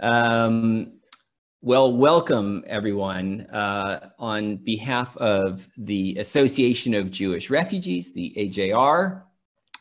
Um, well, welcome everyone. Uh, on behalf of the Association of Jewish Refugees, the AJR,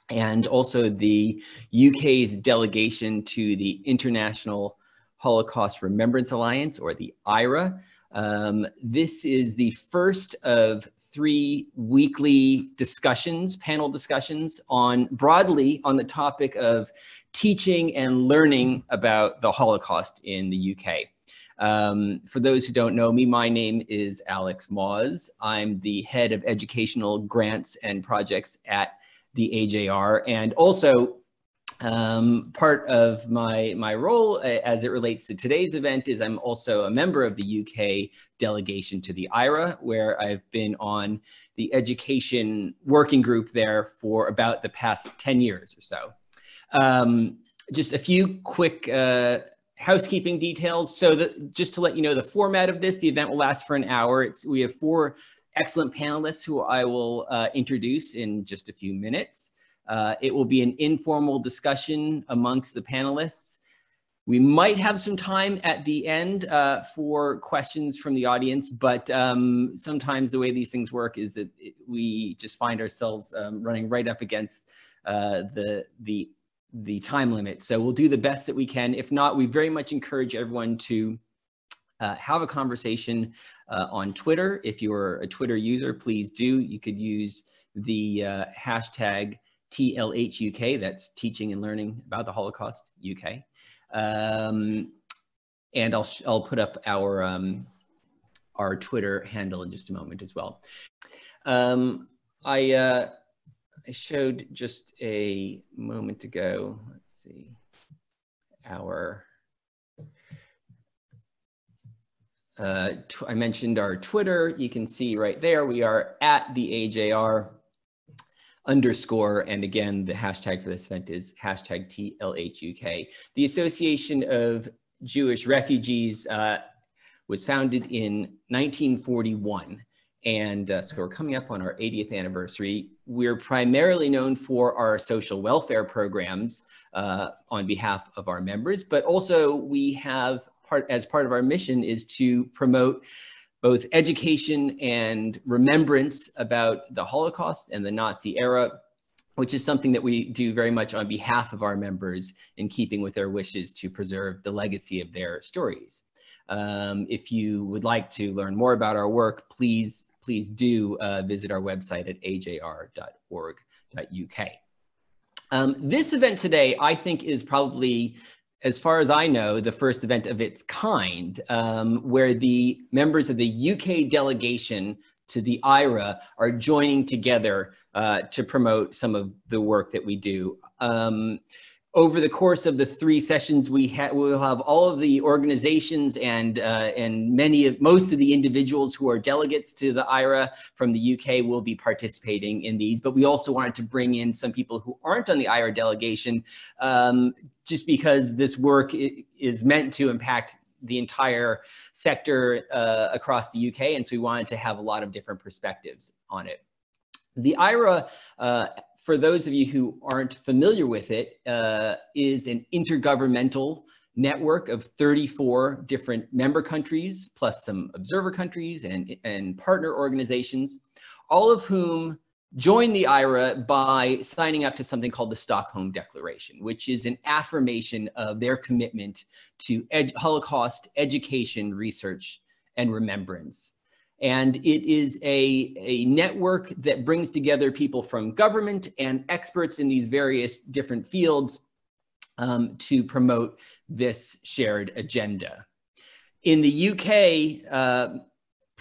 and also the UK's delegation to the International Holocaust Remembrance Alliance, or the IHRA. Um, this is the first of three weekly discussions, panel discussions on broadly on the topic of teaching and learning about the Holocaust in the UK. Um, for those who don't know me, my name is Alex Maws. I'm the head of educational grants and projects at the AJR and also um, part of my, my role uh, as it relates to today's event is I'm also a member of the UK delegation to the IHRA, where I've been on the education working group there for about the past 10 years or so. Um, just a few quick uh, housekeeping details. So that, just to let you know the format of this, the event will last for an hour. It's, we have four excellent panelists who I will uh, introduce in just a few minutes. Uh, it will be an informal discussion amongst the panelists. We might have some time at the end uh, for questions from the audience, but um, sometimes the way these things work is that it, we just find ourselves um, running right up against uh, the, the, the time limit. So we'll do the best that we can. If not, we very much encourage everyone to uh, have a conversation uh, on Twitter. If you're a Twitter user, please do. You could use the uh, hashtag TLH UK, that's Teaching and Learning About the Holocaust UK. Um, and I'll, I'll put up our, um, our Twitter handle in just a moment as well. Um, I, uh, I showed just a moment ago, let's see, our, uh, I mentioned our Twitter. You can see right there, we are at the AJR underscore, and again, the hashtag for this event is hashtag TLHUK. The Association of Jewish Refugees uh, was founded in 1941. And uh, so we're coming up on our 80th anniversary. We're primarily known for our social welfare programs uh, on behalf of our members, but also we have part as part of our mission is to promote both education and remembrance about the Holocaust and the Nazi era, which is something that we do very much on behalf of our members in keeping with their wishes to preserve the legacy of their stories. Um, if you would like to learn more about our work, please, please do uh, visit our website at ajr.org.uk. Um, this event today, I think, is probably as far as I know, the first event of its kind, um, where the members of the UK delegation to the IHRA are joining together uh, to promote some of the work that we do. Um, over the course of the three sessions, we ha will have all of the organizations and uh, and many of most of the individuals who are delegates to the IHRA from the UK will be participating in these. But we also wanted to bring in some people who aren't on the IHRA delegation, um, just because this work is meant to impact the entire sector uh, across the UK, and so we wanted to have a lot of different perspectives on it. The IHRA, uh, for those of you who aren't familiar with it, uh, is an intergovernmental network of 34 different member countries, plus some observer countries and, and partner organizations, all of whom join the IHRA by signing up to something called the Stockholm Declaration, which is an affirmation of their commitment to ed Holocaust education, research, and remembrance. And it is a, a network that brings together people from government and experts in these various different fields um, to promote this shared agenda. In the UK, uh,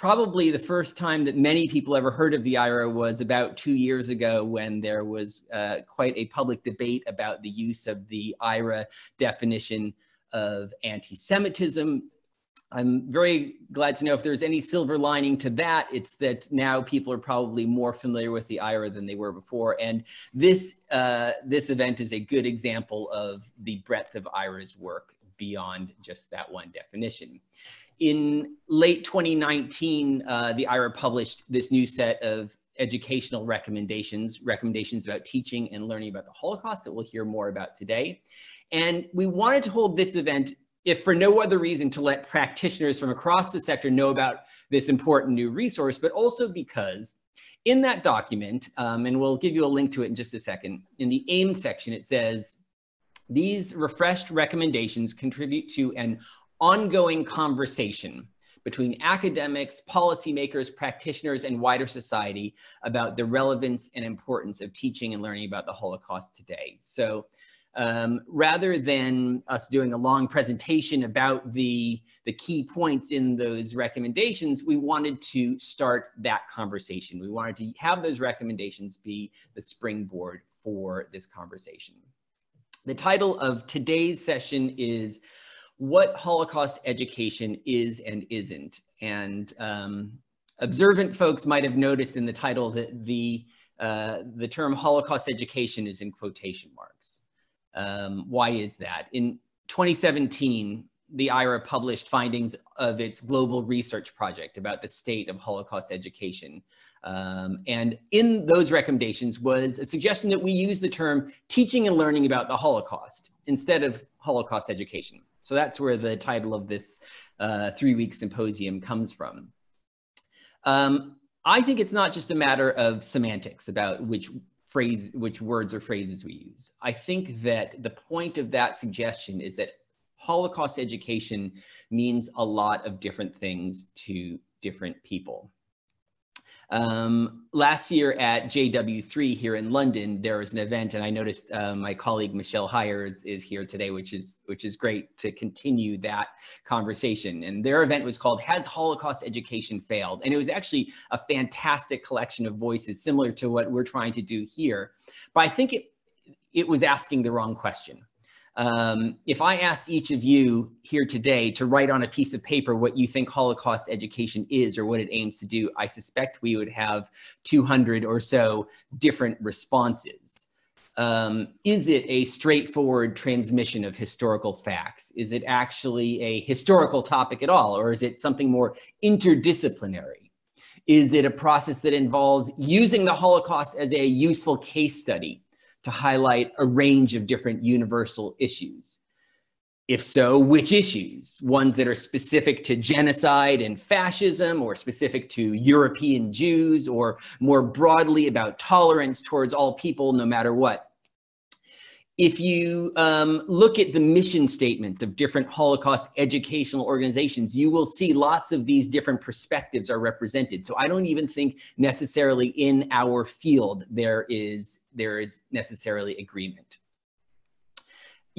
probably the first time that many people ever heard of the IHRA was about two years ago when there was uh, quite a public debate about the use of the IHRA definition of anti-Semitism I'm very glad to know if there's any silver lining to that, it's that now people are probably more familiar with the IHRA than they were before. And this, uh, this event is a good example of the breadth of IHRA's work beyond just that one definition. In late 2019, uh, the IHRA published this new set of educational recommendations, recommendations about teaching and learning about the Holocaust that we'll hear more about today. And we wanted to hold this event if for no other reason to let practitioners from across the sector know about this important new resource, but also because in that document, um, and we'll give you a link to it in just a second, in the AIM section, it says, these refreshed recommendations contribute to an ongoing conversation between academics, policymakers, practitioners, and wider society about the relevance and importance of teaching and learning about the Holocaust today. So um, rather than us doing a long presentation about the, the key points in those recommendations, we wanted to start that conversation. We wanted to have those recommendations be the springboard for this conversation. The title of today's session is What Holocaust Education Is and Isn't. And um, observant folks might have noticed in the title that the, uh, the term Holocaust education is in quotation marks. Um, why is that? In 2017, the IHRA published findings of its global research project about the state of Holocaust education. Um, and in those recommendations was a suggestion that we use the term teaching and learning about the Holocaust instead of Holocaust education. So that's where the title of this uh, three-week symposium comes from. Um, I think it's not just a matter of semantics about which phrase, which words or phrases we use. I think that the point of that suggestion is that Holocaust education means a lot of different things to different people. Um, last year at JW3 here in London, there was an event, and I noticed uh, my colleague Michelle Hires is here today, which is which is great to continue that conversation. And their event was called "Has Holocaust Education Failed?" and it was actually a fantastic collection of voices, similar to what we're trying to do here. But I think it it was asking the wrong question. Um, if I asked each of you here today to write on a piece of paper what you think Holocaust education is or what it aims to do, I suspect we would have 200 or so different responses. Um, is it a straightforward transmission of historical facts? Is it actually a historical topic at all, or is it something more interdisciplinary? Is it a process that involves using the Holocaust as a useful case study to highlight a range of different universal issues? If so, which issues? Ones that are specific to genocide and fascism, or specific to European Jews, or more broadly about tolerance towards all people, no matter what if you um, look at the mission statements of different Holocaust educational organizations, you will see lots of these different perspectives are represented. So I don't even think necessarily in our field there is there is necessarily agreement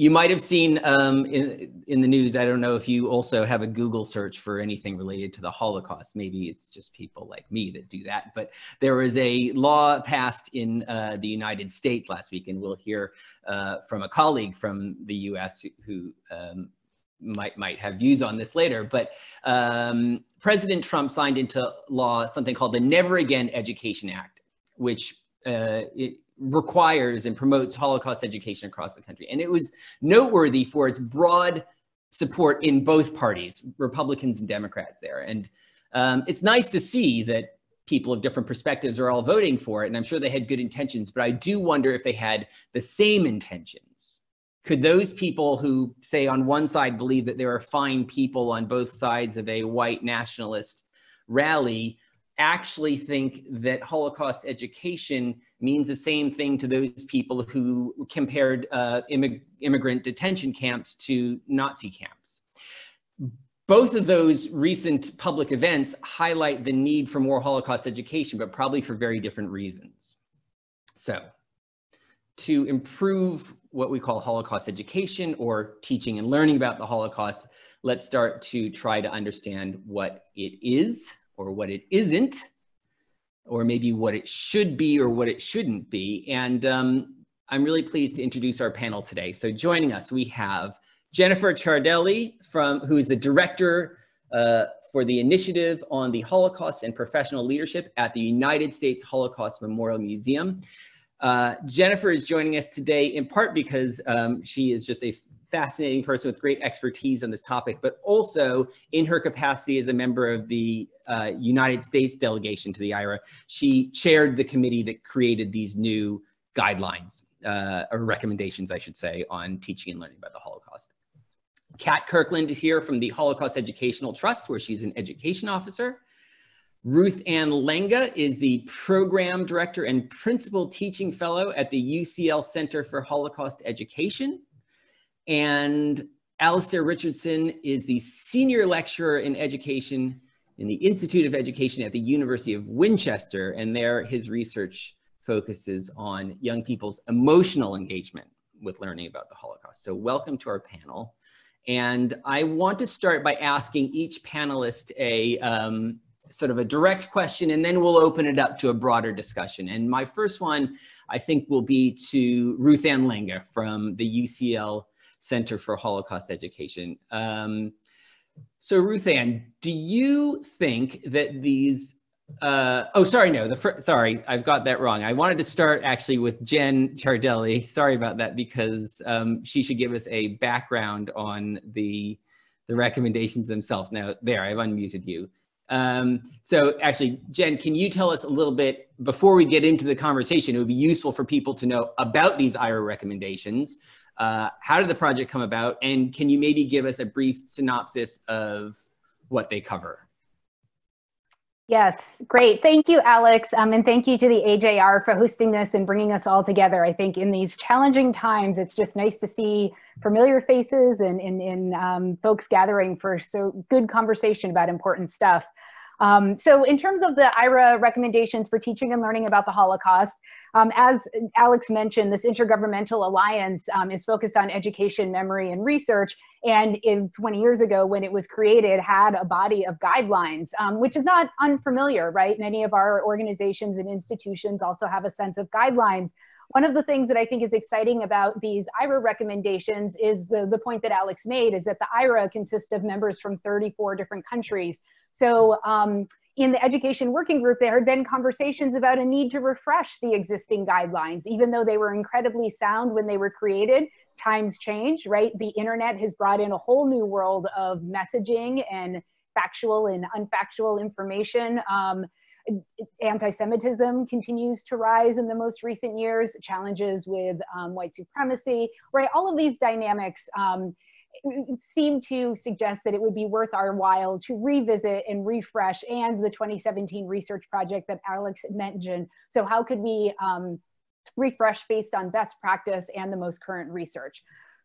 you might have seen um, in, in the news, I don't know if you also have a Google search for anything related to the Holocaust. Maybe it's just people like me that do that. But there was a law passed in uh, the United States last week, and we'll hear uh, from a colleague from the US who um, might might have views on this later. But um, President Trump signed into law something called the Never Again Education Act, which uh, it, requires and promotes Holocaust education across the country. And it was noteworthy for its broad support in both parties, Republicans and Democrats there. And um, it's nice to see that people of different perspectives are all voting for it. And I'm sure they had good intentions, but I do wonder if they had the same intentions. Could those people who say on one side believe that there are fine people on both sides of a white nationalist rally actually think that Holocaust education means the same thing to those people who compared uh, immig immigrant detention camps to Nazi camps. Both of those recent public events highlight the need for more Holocaust education, but probably for very different reasons. So to improve what we call Holocaust education or teaching and learning about the Holocaust, let's start to try to understand what it is or what it isn't, or maybe what it should be or what it shouldn't be. And um, I'm really pleased to introduce our panel today. So joining us, we have Jennifer Ciardelli, from, who is the director uh, for the Initiative on the Holocaust and Professional Leadership at the United States Holocaust Memorial Museum. Uh, Jennifer is joining us today in part because um, she is just a fascinating person with great expertise on this topic, but also in her capacity as a member of the uh, United States delegation to the IHRA, she chaired the committee that created these new guidelines, uh, or recommendations, I should say, on teaching and learning about the Holocaust. Kat Kirkland is here from the Holocaust Educational Trust, where she's an education officer. Ruth-Anne Lenga is the program director and principal teaching fellow at the UCL Center for Holocaust Education. And Alasdair Richardson is the senior lecturer in education in the Institute of Education at the University of Winchester. And there his research focuses on young people's emotional engagement with learning about the Holocaust. So welcome to our panel. And I want to start by asking each panelist a um, sort of a direct question, and then we'll open it up to a broader discussion. And my first one, I think, will be to Ruth-Anne Lenga from the UCL Center for Holocaust Education. Um, so Ruth-Anne, do you think that these uh, oh, sorry, no, the sorry, I've got that wrong. I wanted to start actually with Jen Ciardelli. Sorry about that because um, she should give us a background on the, the recommendations themselves. Now, there, I've unmuted you. Um, so actually, Jen, can you tell us a little bit, before we get into the conversation, it would be useful for people to know about these IHRA recommendations. Uh, how did the project come about? And can you maybe give us a brief synopsis of what they cover? Yes, great. Thank you, Alex. Um, and thank you to the AJR for hosting this and bringing us all together. I think in these challenging times, it's just nice to see familiar faces and, and, and um, folks gathering for so good conversation about important stuff. Um, so in terms of the IHRA recommendations for teaching and learning about the Holocaust, um, as Alex mentioned, this intergovernmental alliance um, is focused on education, memory, and research. And in 20 years ago, when it was created, had a body of guidelines, um, which is not unfamiliar, right? Many of our organizations and institutions also have a sense of guidelines. One of the things that I think is exciting about these IHRA recommendations is the, the point that Alex made is that the IHRA consists of members from 34 different countries. So um, in the education working group, there had been conversations about a need to refresh the existing guidelines, even though they were incredibly sound when they were created. Times change, right? The internet has brought in a whole new world of messaging and factual and unfactual information. Um, anti-Semitism continues to rise in the most recent years, challenges with um, white supremacy, right? All of these dynamics um, seem to suggest that it would be worth our while to revisit and refresh and the 2017 research project that Alex mentioned. So how could we um, refresh based on best practice and the most current research?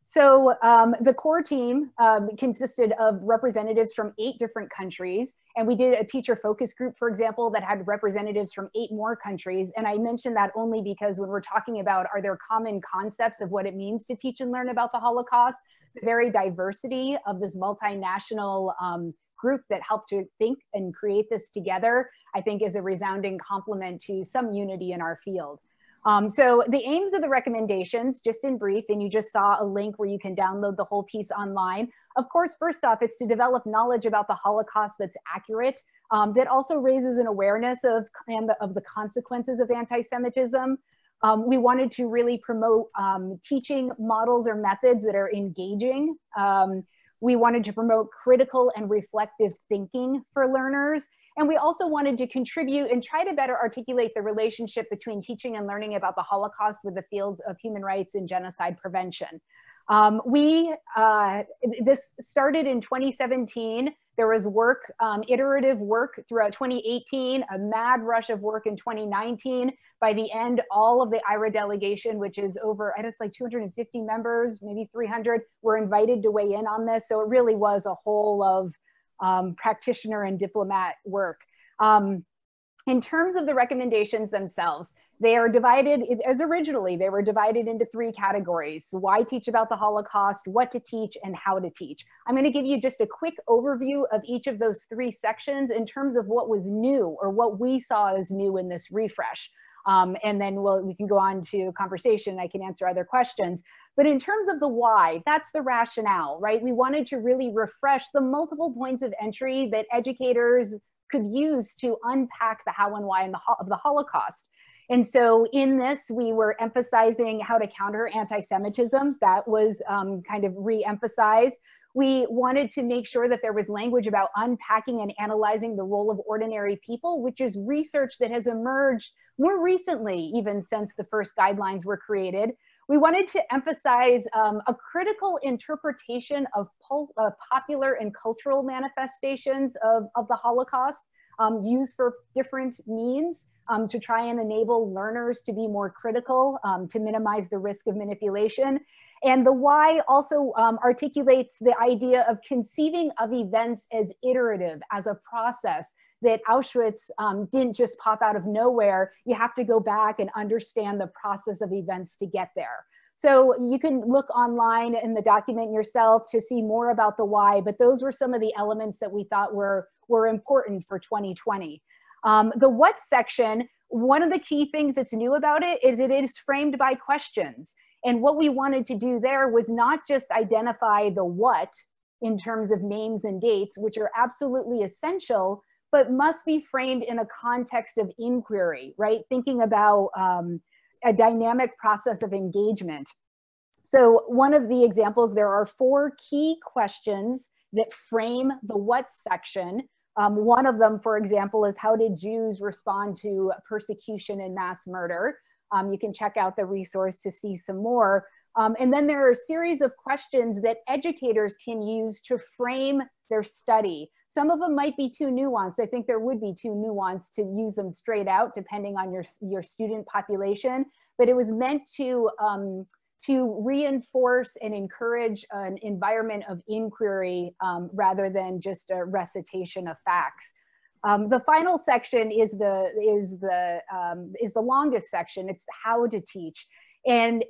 So um, the core team um, consisted of representatives from eight different countries. And we did a teacher focus group, for example, that had representatives from eight more countries. And I mention that only because when we're talking about are there common concepts of what it means to teach and learn about the Holocaust, the very diversity of this multinational um, group that helped to think and create this together, I think is a resounding compliment to some unity in our field. Um, so the aims of the recommendations, just in brief, and you just saw a link where you can download the whole piece online. Of course, first off, it's to develop knowledge about the Holocaust that's accurate, um, that also raises an awareness of, and the, of the consequences of anti-Semitism. Um, we wanted to really promote um, teaching models or methods that are engaging. Um, we wanted to promote critical and reflective thinking for learners and we also wanted to contribute and try to better articulate the relationship between teaching and learning about the Holocaust with the fields of human rights and genocide prevention. Um, we, uh, this started in 2017. There was work, um, iterative work throughout 2018, a mad rush of work in 2019. By the end, all of the IHRA delegation, which is over, I guess like 250 members, maybe 300, were invited to weigh in on this. So it really was a whole of um, practitioner and diplomat work. Um, in terms of the recommendations themselves, they are divided, as originally, they were divided into three categories. Why teach about the Holocaust, what to teach, and how to teach. I'm gonna give you just a quick overview of each of those three sections in terms of what was new or what we saw as new in this refresh. Um, and then we'll, we can go on to conversation. I can answer other questions. But in terms of the why, that's the rationale, right? We wanted to really refresh the multiple points of entry that educators could use to unpack the how and why in the, of the Holocaust. And so in this, we were emphasizing how to counter anti-Semitism. That was um, kind of re-emphasized. We wanted to make sure that there was language about unpacking and analyzing the role of ordinary people, which is research that has emerged more recently, even since the first guidelines were created. we wanted to emphasize um, a critical interpretation of uh, popular and cultural manifestations of, of the Holocaust um, used for different means um, to try and enable learners to be more critical, um, to minimize the risk of manipulation. And the why also um, articulates the idea of conceiving of events as iterative, as a process that Auschwitz um, didn't just pop out of nowhere. You have to go back and understand the process of events to get there. So you can look online in the document yourself to see more about the why, but those were some of the elements that we thought were, were important for 2020. Um, the what section, one of the key things that's new about it is it is framed by questions. And what we wanted to do there was not just identify the what in terms of names and dates, which are absolutely essential, but must be framed in a context of inquiry, right? Thinking about um, a dynamic process of engagement. So one of the examples, there are four key questions that frame the what section. Um, one of them, for example, is how did Jews respond to persecution and mass murder? Um, you can check out the resource to see some more. Um, and then there are a series of questions that educators can use to frame their study. Some of them might be too nuanced. I think there would be too nuanced to use them straight out depending on your, your student population, but it was meant to, um, to reinforce and encourage an environment of inquiry um, rather than just a recitation of facts. Um, the final section is the is the um, is the longest section. It's how to teach, and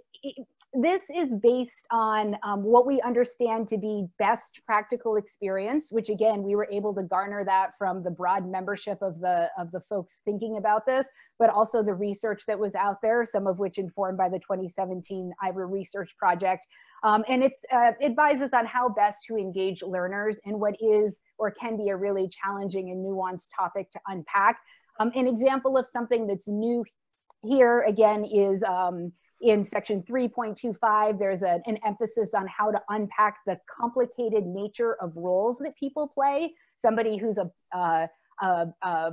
this is based on um, what we understand to be best practical experience, which again, we were able to garner that from the broad membership of the, of the folks thinking about this, but also the research that was out there, some of which informed by the 2017 IHRA research project. Um, and it's uh, advises on how best to engage learners in what is or can be a really challenging and nuanced topic to unpack. Um, an example of something that's new here again is um, in section 3.25, there's a, an emphasis on how to unpack the complicated nature of roles that people play. Somebody who's a, uh, a, a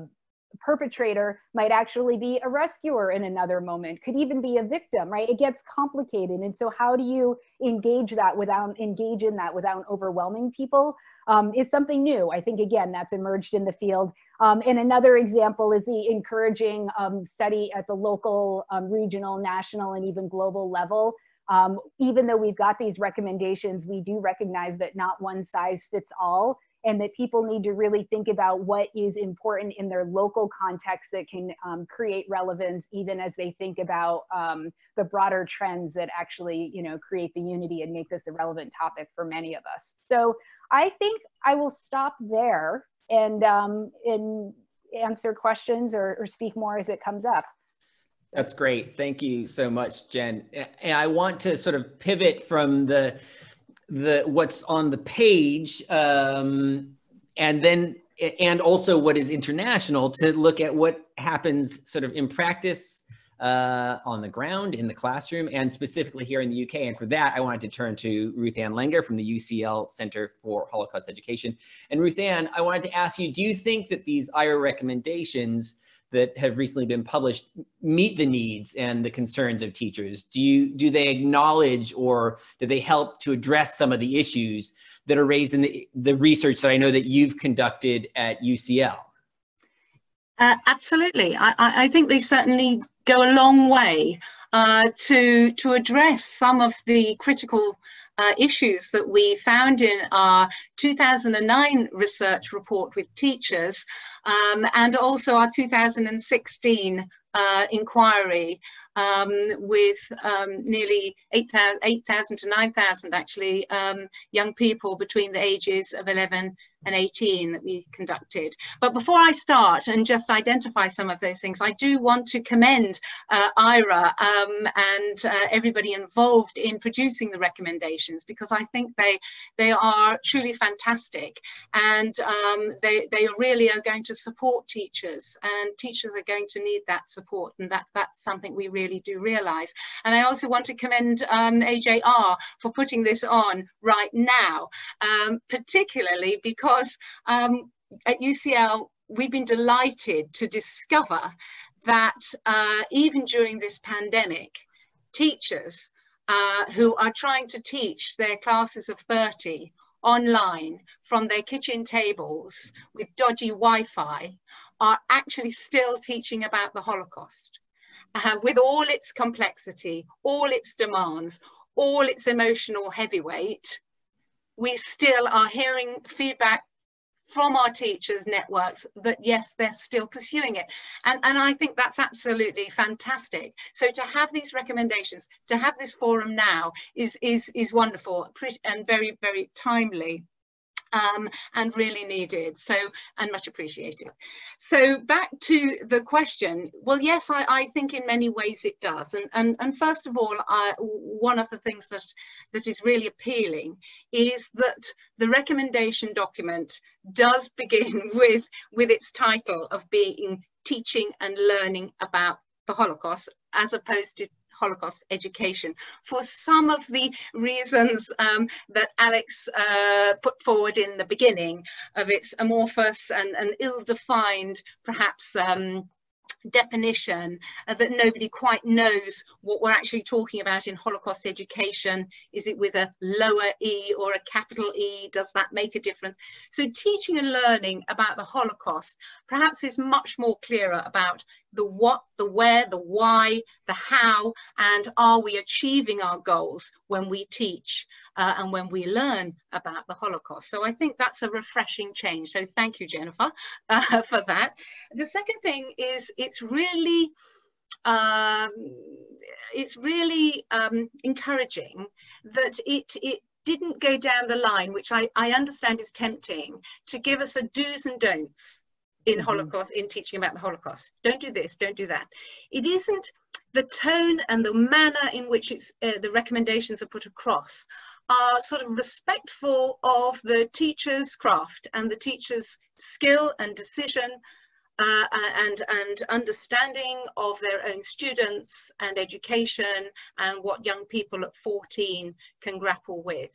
perpetrator might actually be a rescuer in another moment, could even be a victim, right? It gets complicated. And so how do you engage that without engage in that without overwhelming people um, is something new. I think again, that's emerged in the field. Um, and another example is the encouraging um, study at the local, um, regional, national, and even global level. Um, even though we've got these recommendations, we do recognize that not one size fits all and that people need to really think about what is important in their local context that can um, create relevance even as they think about um, the broader trends that actually you know create the unity and make this a relevant topic for many of us. So i think i will stop there and um, and answer questions or, or speak more as it comes up. That's great. Thank you so much jen. And i want to sort of pivot from the the what's on the page um, and then and also what is international to look at what happens sort of in practice uh, on the ground in the classroom and specifically here in the UK. And for that, I wanted to turn to Ruth-Anne Lenga from the UCL Center for Holocaust Education. And Ruth-Anne, I wanted to ask you, do you think that these IHRA recommendations that have recently been published meet the needs and the concerns of teachers? Do you do they acknowledge or do they help to address some of the issues that are raised in the, the research that I know that you've conducted at UCL? Uh, absolutely, I, I, think they certainly go a long way uh, to to address some of the critical uh, issues that we found in our 2009 research report with teachers um, and also our 2016 uh, inquiry um, with um, nearly 8,000 8, to 9,000 actually um, young people between the ages of 11 and 18 that we conducted. But before I start and just identify some of those things, I do want to commend uh, IHRA um, and uh, everybody involved in producing the recommendations because I think they they are truly fantastic and um, they, they really are going to support teachers and teachers are going to need that support and that that's something we really do realize. And I also want to commend um, AJR for putting this on right now, um, particularly because because um, at UCL, we've been delighted to discover that uh, even during this pandemic, teachers uh, who are trying to teach their classes of 30 online from their kitchen tables with dodgy Wi-Fi are actually still teaching about the Holocaust uh, with all its complexity, all its demands, all its emotional heavyweight. We still are hearing feedback from our teachers networks that yes they're still pursuing it. And and i think that's absolutely fantastic. So to have these recommendations to have this forum now is is is wonderful and very very timely um, and really needed. So, and much appreciated. So back to the question. Well, yes, I, I think in many ways it does. And, and, and first of all, I, one of the things that, that is really appealing is that the recommendation document does begin with, with its title of being teaching and learning about the Holocaust as opposed to Holocaust education for some of the reasons um, that Alex uh, put forward in the beginning of its amorphous and, and ill-defined, perhaps, um, definition uh, that nobody quite knows what we're actually talking about in Holocaust education. Is it with a lower E or a capital E? Does that make a difference? So teaching and learning about the Holocaust perhaps is much more clearer about the what, the where, the why, the how, and are we achieving our goals when we teach uh, and when we learn about the Holocaust. So I think that's a refreshing change. So thank you, Jennifer, uh, for that. The second thing is it's really um, it's really um, encouraging that it it didn't go down the line, which I, I understand is tempting, to give us a do's and don'ts in mm-hmm. Holocaust, in teaching about the Holocaust. Don't do this, don't do that. It isn't the tone and the manner in which it's, uh, the recommendations are put across are sort of respectful of the teacher's craft and the teacher's skill and decision uh, and, and understanding of their own students and education and what young people at 14 can grapple with.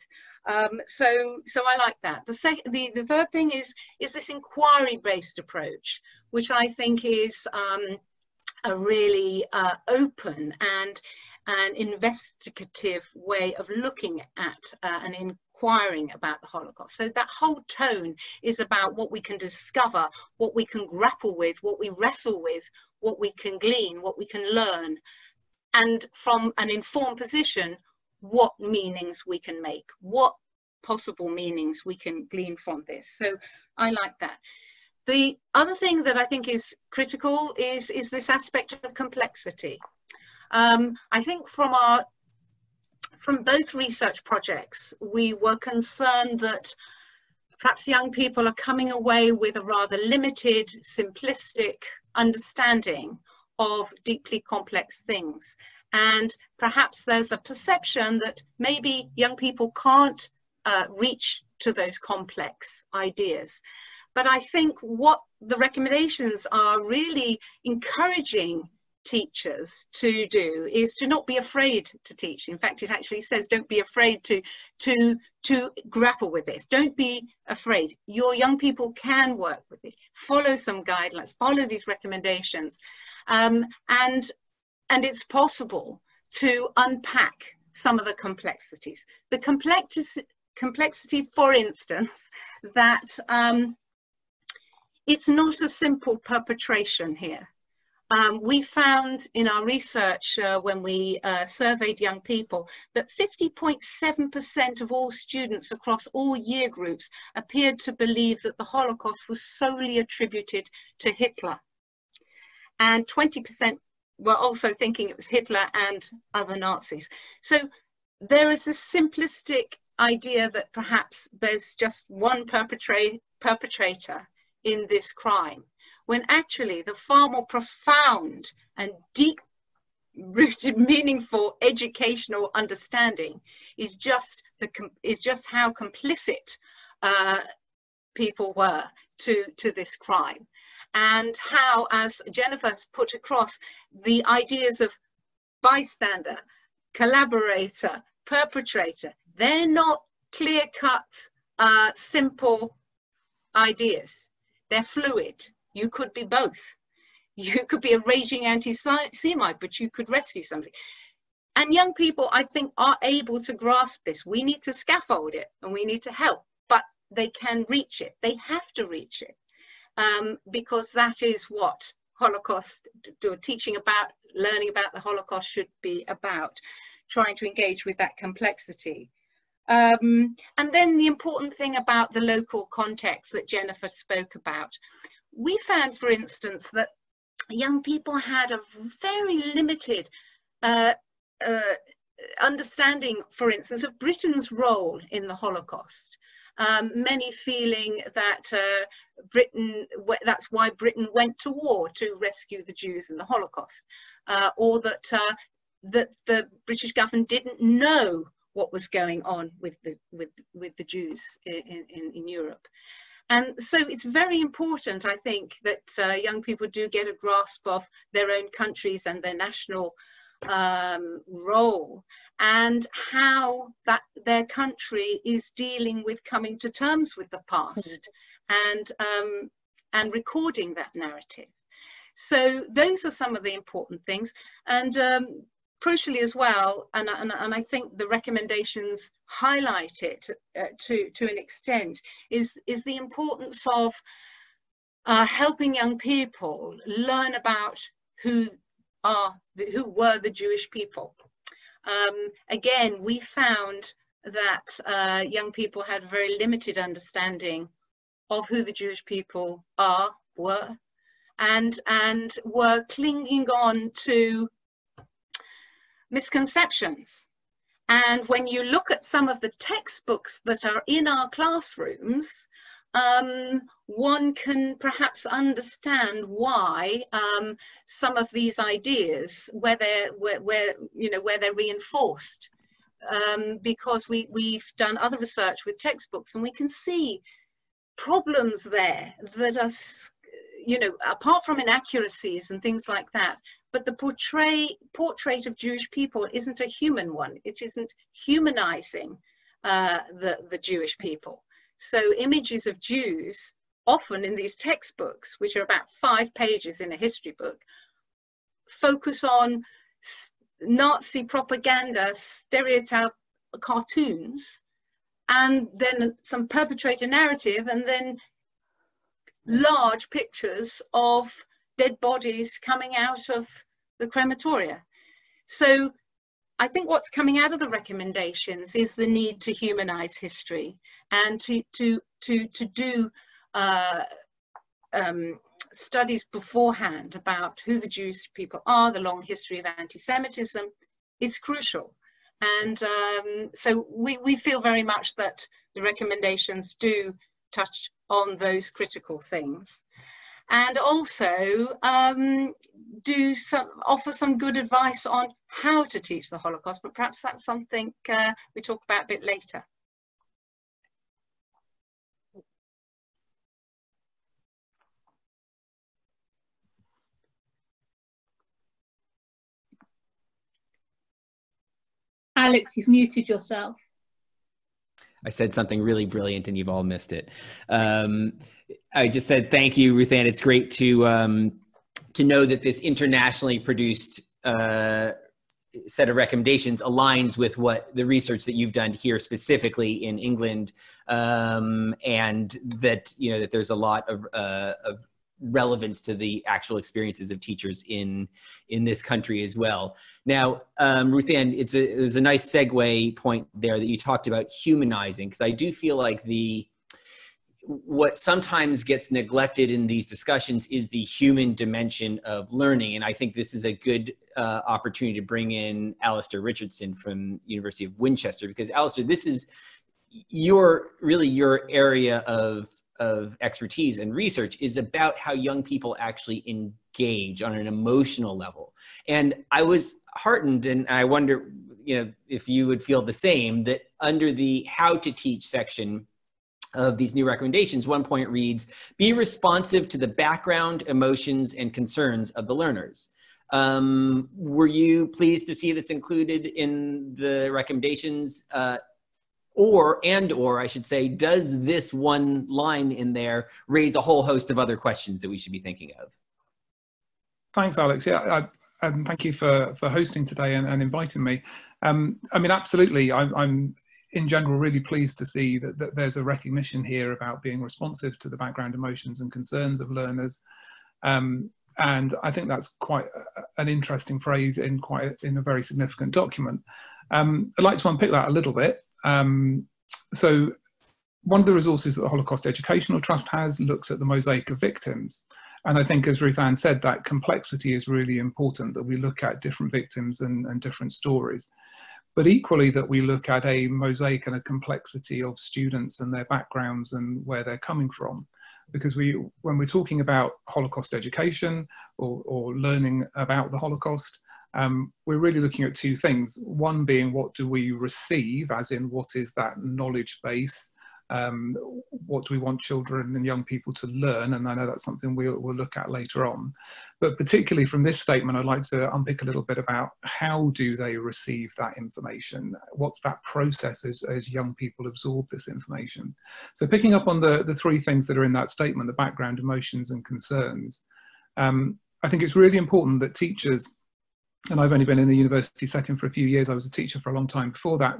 Um, so, so I like that. The, the, the third thing is, is this inquiry-based approach, which I think is um, a really uh, open and an investigative way of looking at uh, and inquiring about the Holocaust. So that whole tone is about what we can discover, what we can grapple with, what we wrestle with, what we can glean, what we can learn, and from an informed position, what meanings we can make, what possible meanings we can glean from this. So I like that. The other thing that I think is critical is, is this aspect of complexity. Um, I think from our from both research projects, we were concerned that perhaps young people are coming away with a rather limited, simplistic understanding of deeply complex things. And perhaps there's a perception that maybe young people can't uh, reach to those complex ideas. But I think what the recommendations are really encouraging teachers to do is to not be afraid to teach. In fact it actually says don't be afraid to to to grapple with this. Don't be afraid. Your young people can work with it. Follow some guidelines. Follow these recommendations. Um, and and it's possible to unpack some of the complexities. The complexity complexity for instance that um, it's not a simple perpetration here um, we found in our research uh, when we uh, surveyed young people that 50.7% of all students across all year groups appeared to believe that the Holocaust was solely attributed to Hitler. And 20% were also thinking it was Hitler and other Nazis. So there is a simplistic idea that perhaps there's just one perpetra perpetrator in this crime when actually the far more profound and deep rooted meaningful educational understanding is just the is just how complicit uh, people were to to this crime. And how as jennifer's put across the ideas of bystander collaborator perpetrator they're not clear-cut uh, simple ideas they're fluid you could be both. You could be a raging anti-Semite, but you could rescue somebody. and young people, I think, are able to grasp this. We need to scaffold it and we need to help, but they can reach it. They have to reach it um, because that is what Holocaust, teaching about, learning about the Holocaust should be about, trying to engage with that complexity. Um, and then the important thing about the local context that Jennifer spoke about. We found, for instance, that young people had a very limited uh, uh, understanding, for instance, of Britain's role in the Holocaust. Um, many feeling that uh, Britain, that's why Britain went to war to rescue the Jews in the Holocaust, uh, or that, uh, that the British government didn't know what was going on with the, with, with the Jews in, in, in Europe. And so it's very important, I think, that uh, young people do get a grasp of their own countries and their national um, role and how that their country is dealing with coming to terms with the past and um, and recording that narrative. So those are some of the important things. And um, crucially as well, and, and, and, I think the recommendations highlight it uh, to, to an extent, is, is the importance of uh, helping young people learn about who are the, who were the Jewish people. Um, again, we found that uh, young people had very limited understanding of who the Jewish people are, were, and, and were clinging on to misconceptions. And when you look at some of the textbooks that are in our classrooms, um, one can perhaps understand why um, some of these ideas, where they're, where, where, you know, where they're reinforced. Um, because we, we've done other research with textbooks and we can see problems there that are, you know, apart from inaccuracies and things like that, but the portray, portrait of Jewish people isn't a human one. It isn't humanizing uh, the, the Jewish people. So images of Jews, often in these textbooks, which are about five pages in a history book, focus on Nazi propaganda, stereotype cartoons, and then some perpetrator narrative, and then large pictures of dead bodies coming out of the crematoria. So I think what's coming out of the recommendations is the need to humanize history and to, to, to, to do uh, um, studies beforehand about who the Jewish people are, the long history of anti-Semitism is crucial. And um, so we, we feel very much that the recommendations do touch on those critical things and also um, do some offer some good advice on how to teach the Holocaust, but perhaps that's something uh, we talk about a bit later. Alex, you've muted yourself. I said something really brilliant and you've all missed it. Um, I just said thank you, Ruth-Anne. It's great to um, to know that this internationally produced uh, set of recommendations aligns with what the research that you've done here specifically in England, um, and that you know that there's a lot of, uh, of relevance to the actual experiences of teachers in in this country as well. Now, um, Ruth-Anne, it's a there's a nice segue point there that you talked about humanizing because I do feel like the what sometimes gets neglected in these discussions is the human dimension of learning and i think this is a good uh, opportunity to bring in Alasdair Richardson from university of winchester because Alasdair this is your really your area of of expertise and research is about how young people actually engage on an emotional level and i was heartened and i wonder you know if you would feel the same that under the how to teach section of these new recommendations, one point reads, be responsive to the background, emotions, and concerns of the learners. Um, were you pleased to see this included in the recommendations? Uh, or, and or I should say, does this one line in there raise a whole host of other questions that we should be thinking of? Thanks, Alex. Yeah, I, and thank you for, for hosting today and, and inviting me. Um, I mean, absolutely, I, I'm in general really pleased to see that, that, there's a recognition here about being responsive to the background emotions and concerns of learners. Um, and I think that's quite an interesting phrase in quite a, in a very significant document. Um, I'd like to unpick that a little bit. Um, so one of the resources that the Holocaust Educational Trust has looks at the mosaic of victims. And I think, as Ruth-Anne said, that complexity is really important that we look at different victims and, and different stories. But equally, that we look at a mosaic and a complexity of students and their backgrounds and where they're coming from. Because we, when we're talking about Holocaust education or, or learning about the Holocaust, um, we're really looking at two things. One being what do we receive, as in what is that knowledge base um, what do we want children and young people to learn? And I know that's something we'll, we'll look at later on. But particularly from this statement, I'd like to unpick a little bit about how do they receive that information? What's that process as, as young people absorb this information? So picking up on the, the three things that are in that statement, the background, emotions and concerns, um, I think it's really important that teachers and I've only been in the university setting for a few years. I was a teacher for a long time before that.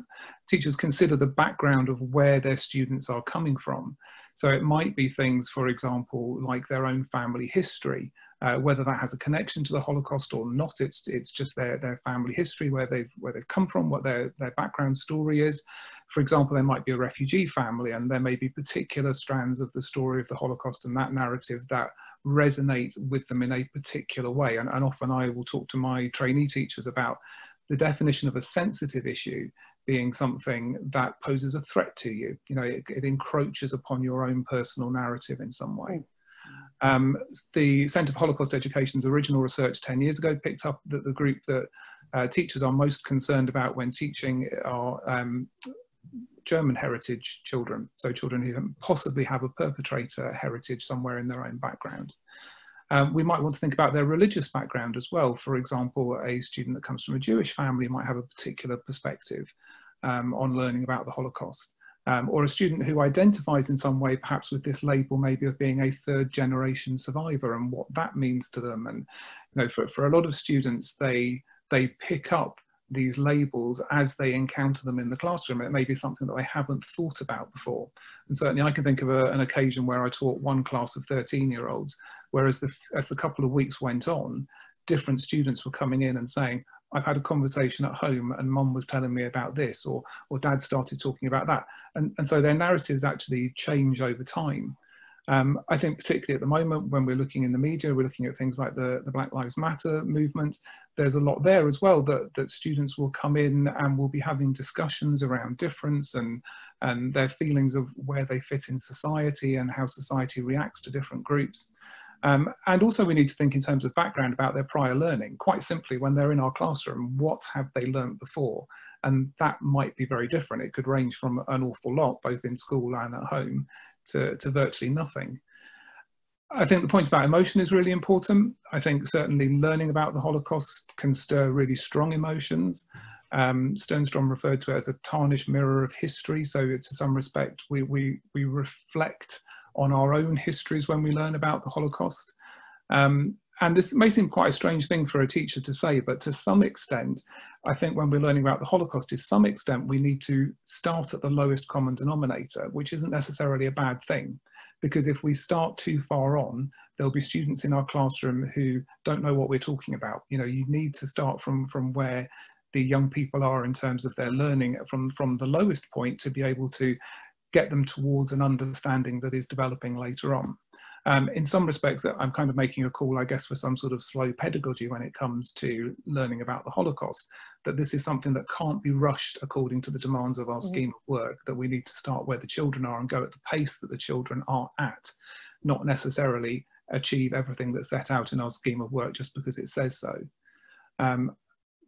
Teachers consider the background of where their students are coming from. So it might be things, for example, like their own family history, uh, whether that has a connection to the Holocaust or not. It's it's just their their family history, where they've where they've come from, what their their background story is. For example, there might be a refugee family, and there may be particular strands of the story of the Holocaust and that narrative that resonate with them in a particular way. And, and often I will talk to my trainee teachers about the definition of a sensitive issue being something that poses a threat to you. You know, it, it encroaches upon your own personal narrative in some way. Um, the Centre for Holocaust Education's original research 10 years ago picked up that the group that uh, teachers are most concerned about when teaching are um, German heritage children, so children who possibly have a perpetrator heritage somewhere in their own background. Um, we might want to think about their religious background as well. For example, a student that comes from a Jewish family might have a particular perspective um, on learning about the Holocaust. Um, or a student who identifies in some way perhaps with this label maybe of being a third generation survivor and what that means to them. And you know, for, for a lot of students, they, they pick up these labels as they encounter them in the classroom. It may be something that they haven't thought about before. And certainly I can think of a, an occasion where I taught one class of 13 year olds, whereas the, as the couple of weeks went on, different students were coming in and saying, I've had a conversation at home and mum was telling me about this or, or dad started talking about that. And, and so their narratives actually change over time. Um, I think particularly at the moment when we're looking in the media, we're looking at things like the, the Black Lives Matter movement, there's a lot there as well that, that students will come in and will be having discussions around difference and, and their feelings of where they fit in society and how society reacts to different groups. Um, and also we need to think in terms of background about their prior learning. Quite simply, when they're in our classroom, what have they learned before? And that might be very different. It could range from an awful lot, both in school and at home to, to virtually nothing. I think the point about emotion is really important. I think certainly learning about the Holocaust can stir really strong emotions. Um, Sternstrom referred to it as a tarnished mirror of history. So to some respect, we, we, we reflect on our own histories when we learn about the Holocaust. Um, and this may seem quite a strange thing for a teacher to say, but to some extent, I think when we're learning about the Holocaust, to some extent, we need to start at the lowest common denominator, which isn't necessarily a bad thing. Because if we start too far on, there'll be students in our classroom who don't know what we're talking about. You know, you need to start from, from where the young people are in terms of their learning from, from the lowest point to be able to get them towards an understanding that is developing later on. Um, in some respects, I'm kind of making a call, I guess, for some sort of slow pedagogy when it comes to learning about the Holocaust, that this is something that can't be rushed according to the demands of our mm scheme of work, that we need to start where the children are and go at the pace that the children are at, not necessarily achieve everything that's set out in our scheme of work just because it says so. Um,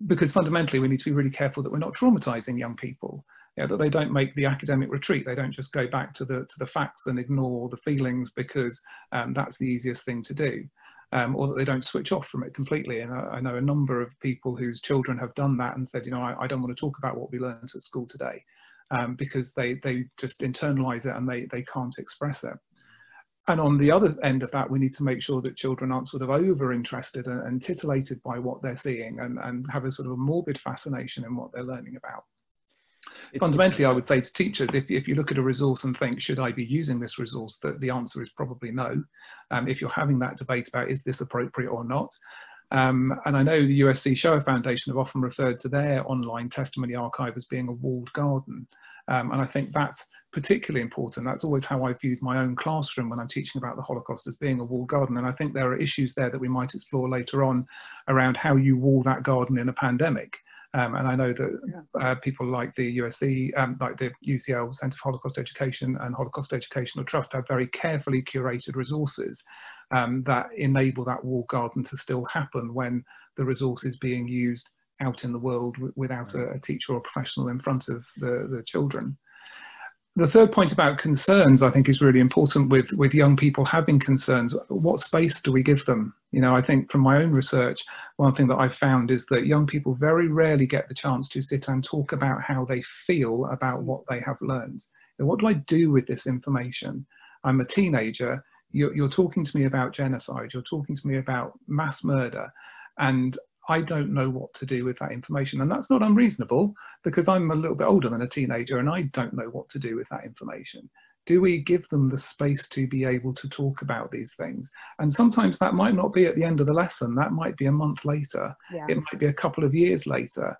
because fundamentally, we need to be really careful that we're not traumatizing young people yeah, that they don't make the academic retreat. They don't just go back to the to the facts and ignore the feelings because um, that's the easiest thing to do, um, or that they don't switch off from it completely. And I, I, know a number of people whose children have done that and said, you know, I, I don't want to talk about what we learned at school today, um, because they they just internalize it and they they can't express it. and on the other end of that, we need to make sure that children aren't sort of over interested and, and titillated by what they're seeing and, and have a sort of a morbid fascination in what they're learning about. It's Fundamentally, I would say to teachers, if, if you look at a resource and think, should I be using this resource, the, the answer is probably no. Um, if you're having that debate about is this appropriate or not, um, and I know the USC Shoah Foundation have often referred to their online testimony archive as being a walled garden. Um, and I think that's particularly important. That's always how I viewed my own classroom when I'm teaching about the Holocaust as being a walled garden. And I think there are issues there that we might explore later on around how you wall that garden in a pandemic. Um, and I know that uh, people like the USC, um, like the UCL Centre for Holocaust Education and Holocaust Educational Trust have very carefully curated resources um, that enable that wall garden to still happen when the resource is being used out in the world without a, a, teacher or professional in front of the, the children the third point about concerns, I think, is really important with, with young people having concerns. What space do we give them? You know, I think from my own research, one thing that I've found is that young people very rarely get the chance to sit and talk about how they feel about what they have learned. What do I do with this information? I'm a teenager. You're, you're talking to me about genocide. You're talking to me about mass murder. And I don't know what to do with that information. And that's not unreasonable because I'm a little bit older than a teenager and I don't know what to do with that information. Do we give them the space to be able to talk about these things? And sometimes that might not be at the end of the lesson, that might be a month later, yeah. it might be a couple of years later.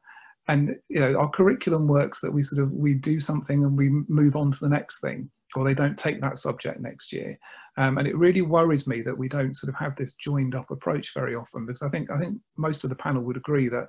And you know, our curriculum works that we sort of we do something and we move on to the next thing or they don't take that subject next year. Um, and it really worries me that we don't sort of have this joined up approach very often because I think I think most of the panel would agree that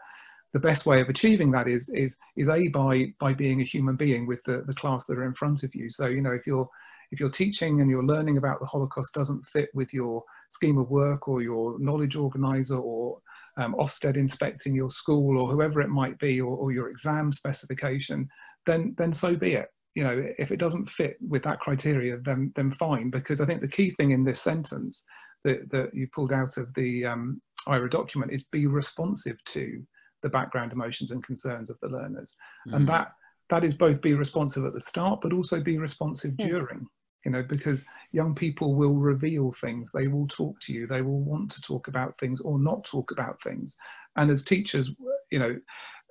the best way of achieving that is is is a by by being a human being with the, the class that are in front of you. So you know if you're if you're teaching and you're learning about the Holocaust doesn't fit with your scheme of work or your knowledge organizer or um, Ofsted inspecting your school or whoever it might be or, or your exam specification, then then so be it you know, if it doesn't fit with that criteria, then then fine. Because I think the key thing in this sentence that that you pulled out of the um, IHRA document is be responsive to the background emotions and concerns of the learners, mm. and that that is both be responsive at the start, but also be responsive yeah. during. You know, because young people will reveal things, they will talk to you, they will want to talk about things or not talk about things, and as teachers, you know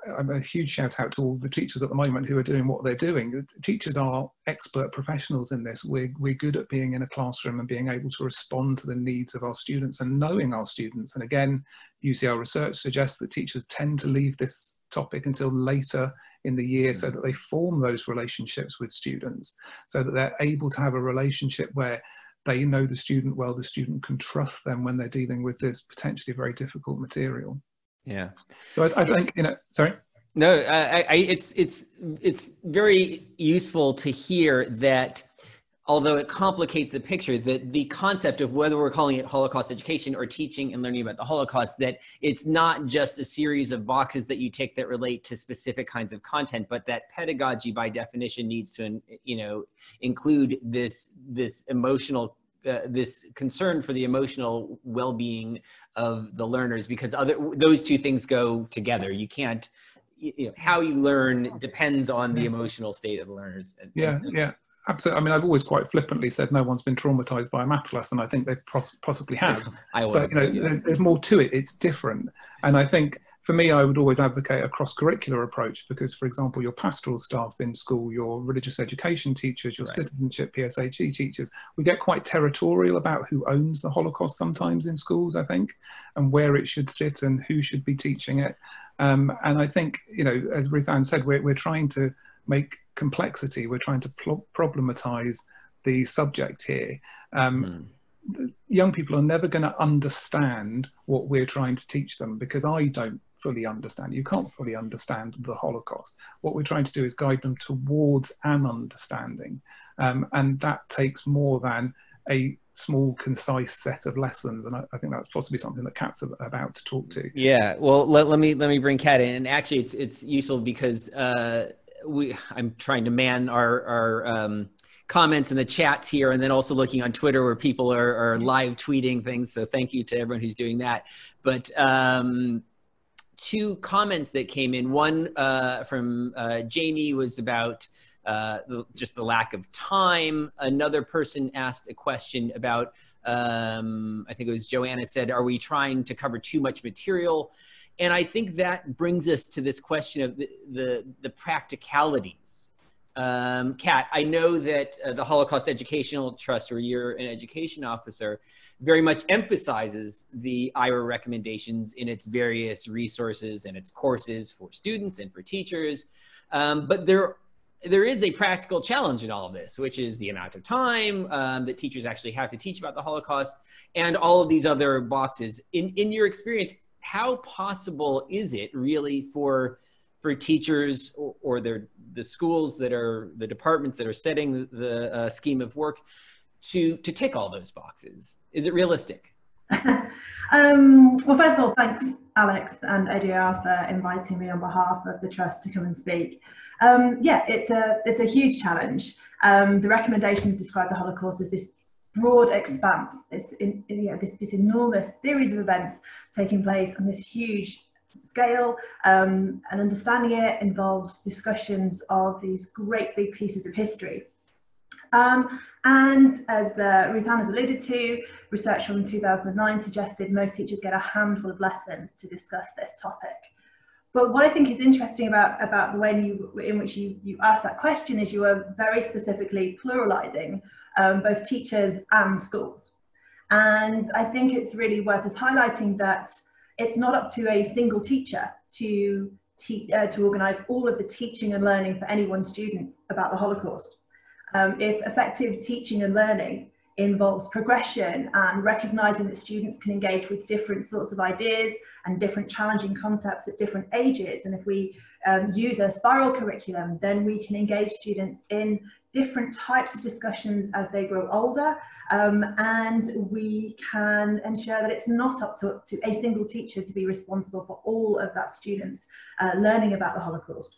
a huge shout out to all the teachers at the moment who are doing what they're doing. Teachers are expert professionals in this. We're, we're good at being in a classroom and being able to respond to the needs of our students and knowing our students. And again, UCL research suggests that teachers tend to leave this topic until later in the year so mm. that they form those relationships with students, so that they're able to have a relationship where they know the student well, the student can trust them when they're dealing with this potentially very difficult material. Yeah. So I, I think you know. Sorry. No, I, I, it's it's it's very useful to hear that, although it complicates the picture, that the concept of whether we're calling it Holocaust education or teaching and learning about the Holocaust, that it's not just a series of boxes that you tick that relate to specific kinds of content, but that pedagogy, by definition, needs to you know include this this emotional uh, this concern for the emotional well-being of the learners because other those two things go together. You can't you know how you learn depends on the emotional state of the learners. Yeah yeah. Absolutely. I mean i've always quite flippantly said no one's been traumatized by a maths lesson i think they possibly have. I but you know yeah. there's more to it. It's different. And i think for me, I would always advocate a cross curricular approach because, for example, your pastoral staff in school, your religious education teachers, your right. citizenship PSHE teachers, we get quite territorial about who owns the Holocaust sometimes in schools, I think, and where it should sit and who should be teaching it. Um, and I think, you know, as Ruth-Anne said, we're, we're trying to make complexity, we're trying to problematize the subject here. Um, mm young people are never going to understand what we're trying to teach them because I don't fully understand. You can't fully understand the Holocaust. What we're trying to do is guide them towards an understanding. Um, and that takes more than a small, concise set of lessons. And I, I, think that's possibly something that Kat's about to talk to. Yeah, well, let, let me let me bring Kat in. And actually, it's it's useful because uh, we I'm trying to man our our um, comments in the chats here and then also looking on Twitter where people are, are live tweeting things. So thank you to everyone who's doing that. But um, two comments that came in. One uh, from uh, Jamie was about uh, just the lack of time. Another person asked a question about, um, I think it was Joanna said, are we trying to cover too much material? And I think that brings us to this question of the, the, the practicalities. Um, Kat, I know that uh, the Holocaust Educational Trust, where you're an education officer, very much emphasizes the IHRA recommendations in its various resources and its courses for students and for teachers. Um, but there there is a practical challenge in all of this, which is the amount of time um, that teachers actually have to teach about the Holocaust and all of these other boxes. In, in your experience, how possible is it really for, for teachers or, or their, the schools that are, the departments that are setting the uh, scheme of work to, to tick all those boxes? Is it realistic? um, well, first of all, thanks, Alex and AJR for inviting me on behalf of the Trust to come and speak. Um, yeah, it's a it's a huge challenge. Um, the recommendations describe the Holocaust as this broad expanse, this, in, you know, this, this enormous series of events taking place on this huge scale um, and understanding it involves discussions of these great big pieces of history. Um, and as uh, Ruth-Anne has alluded to, research from 2009 suggested most teachers get a handful of lessons to discuss this topic. But what I think is interesting about, about the way you, in which you, you asked that question is you are very specifically pluralizing um, both teachers and schools. And I think it's really worth us highlighting that it's not up to a single teacher to, te uh, to organise all of the teaching and learning for any one student about the Holocaust. Um, if effective teaching and learning involves progression and recognizing that students can engage with different sorts of ideas and different challenging concepts at different ages. And if we um, use a spiral curriculum, then we can engage students in different types of discussions as they grow older. Um, and we can ensure that it's not up to, to, a single teacher to be responsible for all of that students uh, learning about the Holocaust.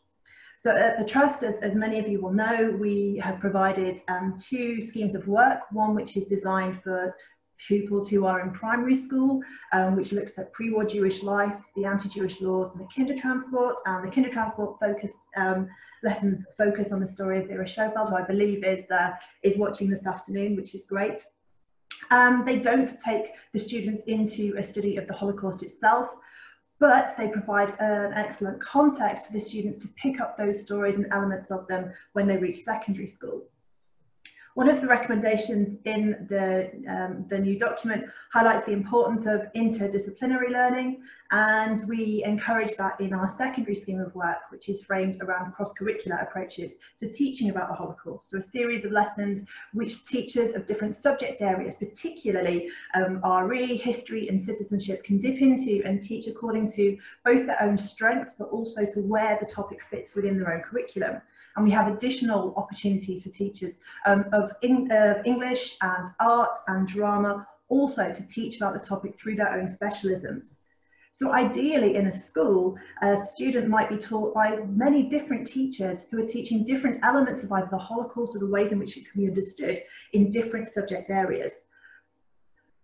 So at the Trust, as, as many of you will know, we have provided um, two schemes of work, one which is designed for pupils who are in primary school, um, which looks at pre-war Jewish life, the anti-Jewish laws, and the Kindertransport. And the Kindertransport focus um, lessons focus on the story of Vera Schaufeld, who I believe is uh, is watching this afternoon, which is great. Um, they don't take the students into a study of the Holocaust itself, but they provide an excellent context for the students to pick up those stories and elements of them when they reach secondary school. One of the recommendations in the, um, the new document highlights the importance of interdisciplinary learning and we encourage that in our secondary scheme of work which is framed around cross-curricular approaches to teaching about the Holocaust. So a series of lessons which teachers of different subject areas, particularly um, RE, history and citizenship can dip into and teach according to both their own strengths but also to where the topic fits within their own curriculum and we have additional opportunities for teachers um, of, in, uh, English and art and drama also to teach about the topic through their own specialisms. So ideally in a school, a student might be taught by many different teachers who are teaching different elements of either the Holocaust or the ways in which it can be understood in different subject areas.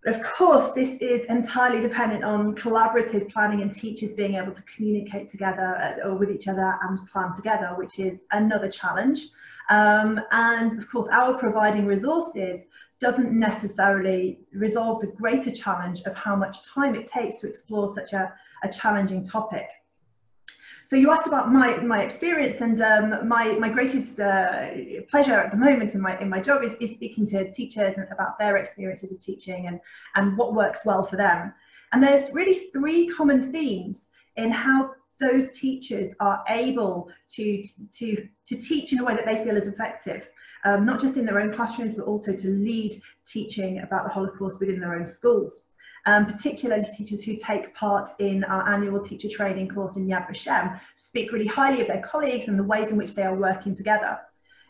But of course, this is entirely dependent on collaborative planning and teachers being able to communicate together uh, or with each other and plan together, which is another challenge. Um, and of course, our providing resources doesn't necessarily resolve the greater challenge of how much time it takes to explore such a, a challenging topic. So you asked about my, my experience and um, my, my greatest uh, pleasure at the moment in my, in my job is, is speaking to teachers and about their experiences of teaching and, and what works well for them. And there's really three common themes in how those teachers are able to, to, to teach in a way that they feel is effective. Um, not just in their own classrooms, but also to lead teaching about the Holocaust within their own schools um, particularly teachers who take part in our annual teacher training course in Yad Vashem, speak really highly of their colleagues and the ways in which they are working together.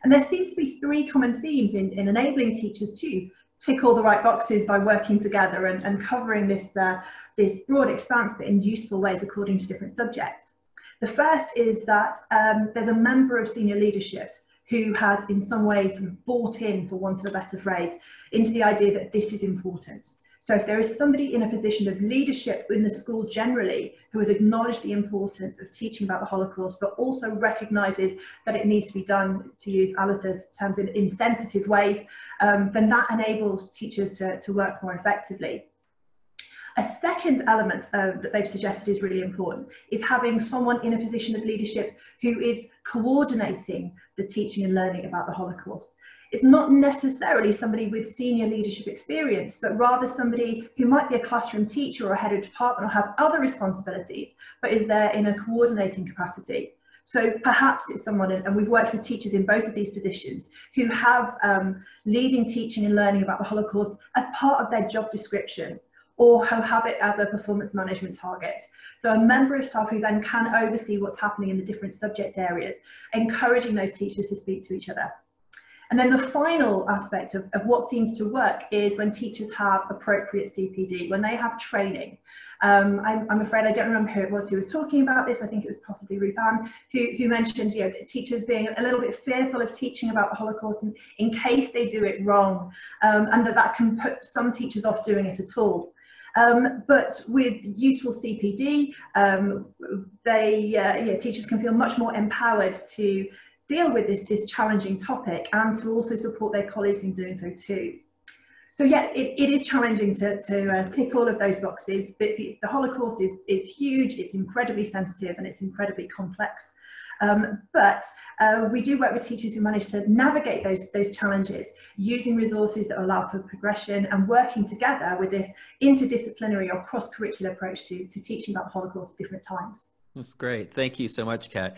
And there seems to be three common themes in, in enabling teachers to tick all the right boxes by working together and, and covering this, uh, this broad expanse but in useful ways according to different subjects. The first is that um, there's a member of senior leadership who has in some way bought in, for want of a better phrase, into the idea that this is important So if there is somebody in a position of leadership in the school generally who has acknowledged the importance of teaching about the Holocaust, but also recognises that it needs to be done, to use Alasdair's terms, in, in sensitive ways, um, then that enables teachers to, to work more effectively. A second element uh, that they've suggested is really important is having someone in a position of leadership who is coordinating the teaching and learning about the Holocaust. It's not necessarily somebody with senior leadership experience, but rather somebody who might be a classroom teacher or a head of department or have other responsibilities, but is there in a coordinating capacity. So perhaps it's someone, and we've worked with teachers in both of these positions, who have um, leading teaching and learning about the Holocaust as part of their job description or who have it as a performance management target. So a member of staff who then can oversee what's happening in the different subject areas, encouraging those teachers to speak to each other. And then the final aspect of, of what seems to work is when teachers have appropriate CPD, when they have training. Um, I'm, I'm, afraid I don't remember who it was who was talking about this. I think it was possibly Ruth-Anne, who, who mentioned you know, teachers being a little bit fearful of teaching about the Holocaust in, in case they do it wrong, um, and that that can put some teachers off doing it at all. Um, but with useful CPD, um, they, uh, yeah, teachers can feel much more empowered to deal with this, this challenging topic and to also support their colleagues in doing so too. So yeah, it, it is challenging to, to uh, tick all of those boxes, but the, the Holocaust is, is huge, it's incredibly sensitive and it's incredibly complex. Um, but uh, we do work with teachers who manage to navigate those, those challenges using resources that allow for progression and working together with this interdisciplinary or cross-curricular approach to, to teaching about the Holocaust at different times. That's great. Thank you so much, Kat.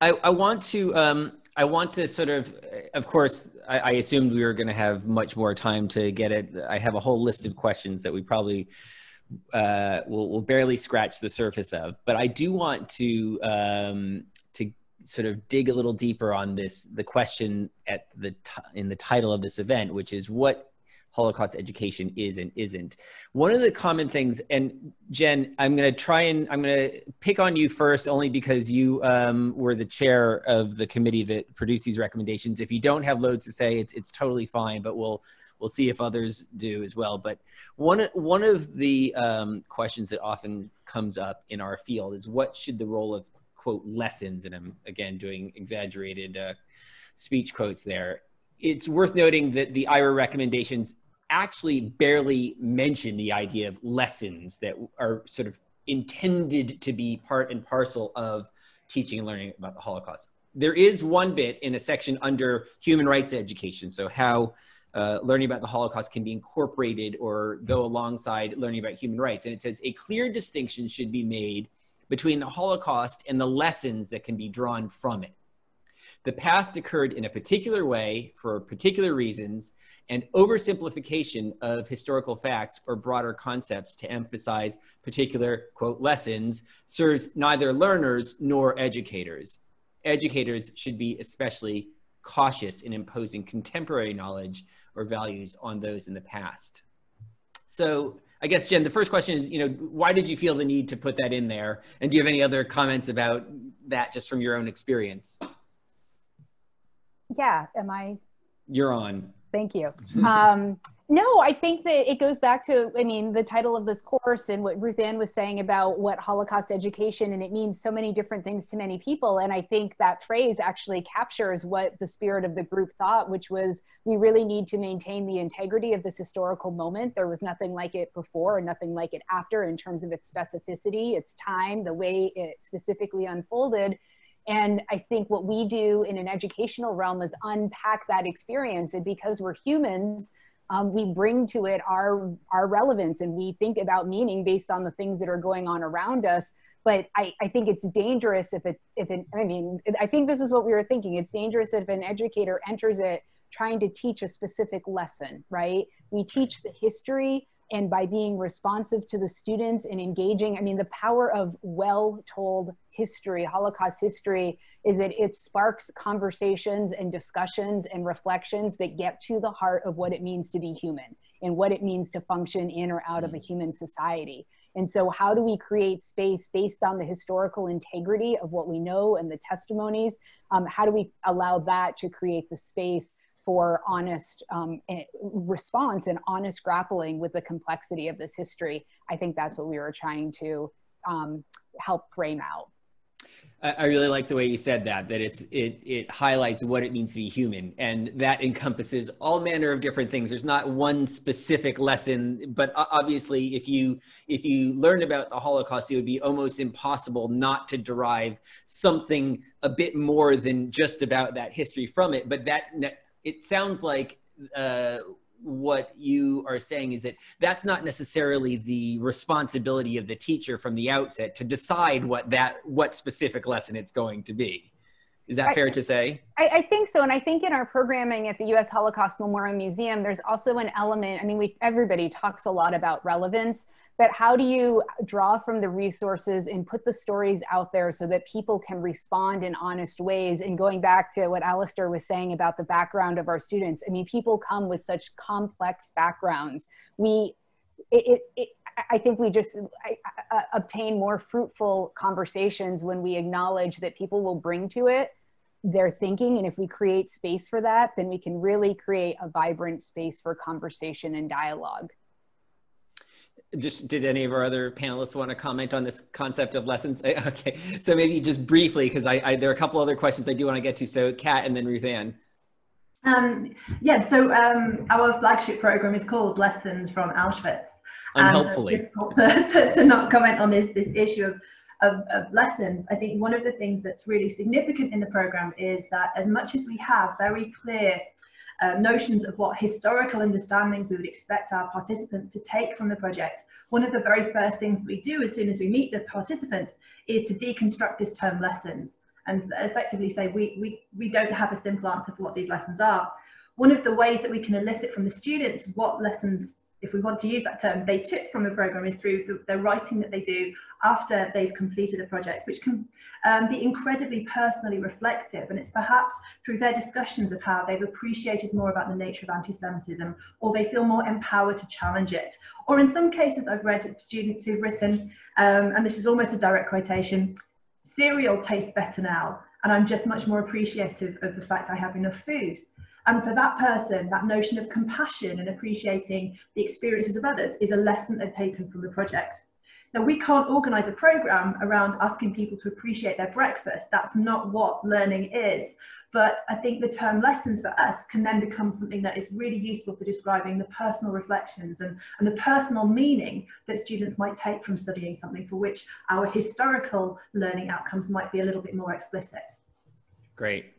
I, I want to um, I want to sort of, of course, I, I assumed we were going to have much more time to get it. I have a whole list of questions that we probably uh, will, will barely scratch the surface of, but I do want to um, to sort of dig a little deeper on this the question at the t- in the title of this event which is what holocaust education is and isn't one of the common things and jen i'm going to try and i'm going to pick on you first only because you um, were the chair of the committee that produced these recommendations if you don't have loads to say it's, it's totally fine but we'll we'll see if others do as well but one one of the um, questions that often comes up in our field is what should the role of quote lessons, and I'm again doing exaggerated uh, speech quotes there. It's worth noting that the IHRA recommendations actually barely mention the idea of lessons that are sort of intended to be part and parcel of teaching and learning about the Holocaust. There is one bit in a section under human rights education, so how uh, learning about the Holocaust can be incorporated or go alongside learning about human rights. And it says a clear distinction should be made between the Holocaust and the lessons that can be drawn from it. The past occurred in a particular way for particular reasons, and oversimplification of historical facts or broader concepts to emphasize particular, quote, lessons serves neither learners nor educators. Educators should be especially cautious in imposing contemporary knowledge or values on those in the past. So I guess, Jen, the first question is, you know, why did you feel the need to put that in there? And do you have any other comments about that just from your own experience? Yeah, am I? You're on. Thank you. Um, no, I think that it goes back to, I mean, the title of this course and what Ruth-Anne was saying about what Holocaust education, and it means so many different things to many people. And I think that phrase actually captures what the spirit of the group thought, which was we really need to maintain the integrity of this historical moment. There was nothing like it before and nothing like it after in terms of its specificity, its time, the way it specifically unfolded. And I think what we do in an educational realm is unpack that experience. And because we're humans, um, we bring to it our our relevance and we think about meaning based on the things that are going on around us. But I, I think it's dangerous if it if it i mean i think this is what we were thinking. It's dangerous if an educator enters it trying to teach a specific lesson right? We teach the history and by being responsive to the students and engaging i mean the power of well told history holocaust history is that it sparks conversations and discussions and reflections that get to the heart of what it means to be human and what it means to function in or out of a mm. human society and so how do we create space based on the historical integrity of what we know and the testimonies um, how do we allow that to create the space for honest um, eh, response and honest grappling with the complexity of this history. I think that's what we were trying to um, help frame out. I really like the way you said that, that it's, it, it highlights what it means to be human. And that encompasses all manner of different things. There's not one specific lesson, but obviously if you, if you learn about the Holocaust, it would be almost impossible not to derive something a bit more than just about that history from it. But that, it sounds like uh, what you are saying is that that's not necessarily the responsibility of the teacher from the outset to decide what that what specific lesson it's going to be. Is that I, fair to say? I, I, think so. And i think in our programming at the u.s holocaust memorial museum there's also an element i mean we everybody talks a lot about relevance but how do you draw from the resources and put the stories out there so that people can respond in honest ways? And going back to what Alasdair was saying about the background of our students i mean people come with such complex backgrounds. We it, it, it I think we just I, uh, obtain more fruitful conversations when we acknowledge that people will bring to it their thinking. And if we create space for that, then we can really create a vibrant space for conversation and dialogue just did any of our other panelists want to comment on this concept of lessons? Okay, so maybe just briefly, because I, I, there are a couple other questions I do want to get to. So Kat and then Ruth-Anne. Um, yeah, so um, our flagship program is called Lessons from Auschwitz. Unhelpfully. And difficult to, to, to, not comment on this, this issue of, of, of lessons. I think one of the things that's really significant in the program is that as much as we have very clear uh, notions of what historical understandings we would expect our participants to take from the project, one of the very first things that we do as soon as we meet the participants is to deconstruct this term lessons and effectively say we, we, we don't have a simple answer for what these lessons are. One of the ways that we can elicit from the students what lessons if we want to use that term, they took from the program is through the, the writing that they do after they've completed the project, which can um, be incredibly personally reflective. And it's perhaps through their discussions of how they've appreciated more about the nature of anti-Semitism, or they feel more empowered to challenge it. Or in some cases, I've read students who've written, um, and this is almost a direct quotation, cereal tastes better now, and I'm just much more appreciative of the fact I have enough food. And for that person, that notion of compassion and appreciating the experiences of others is a lesson they've taken from the project. Now, we can't organise a programme around asking people to appreciate their breakfast. That's not what learning is. But I think the term lessons for us can then become something that is really useful for describing the personal reflections and, and the personal meaning that students might take from studying something for which our historical learning outcomes might be a little bit more explicit. Great.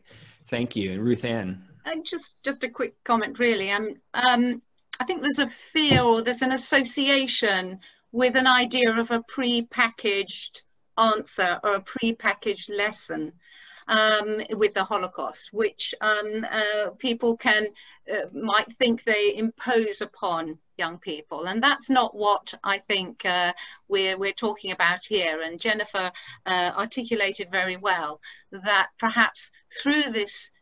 Thank you. And Ruth-Anne. Uh, just just a quick comment, really. Um, um, I think there's a fear or there's an association with an idea of a pre-packaged answer or a pre-packaged lesson um, with the Holocaust, which um, uh, people can uh, might think they impose upon young people, and that's not what I think uh, we're we're talking about here. And Jennifer uh, articulated very well that perhaps through this